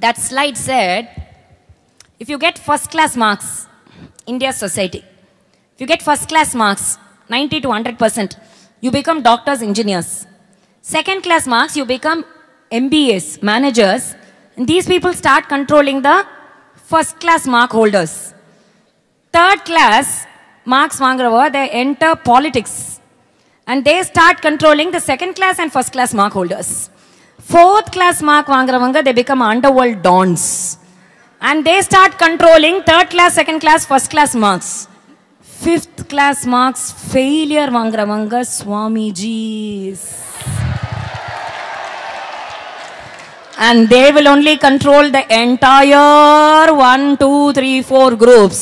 That slide said, if you get first class marks, India's society, if you get first class marks, 90 to 100%, you become doctors, engineers. Second class marks, you become MBAs, managers. And these people start controlling the first class mark holders. Third class marks Mangrava, they enter politics. And they start controlling the second class and first class mark holders Fourth class mark வாங்குறவங்க they become underworld dons. And they start controlling third class, second class, first class marks. Fifth class marks failure வாங்குறவங்க Swamijis. And they will only control the entire one, two, three, four groups.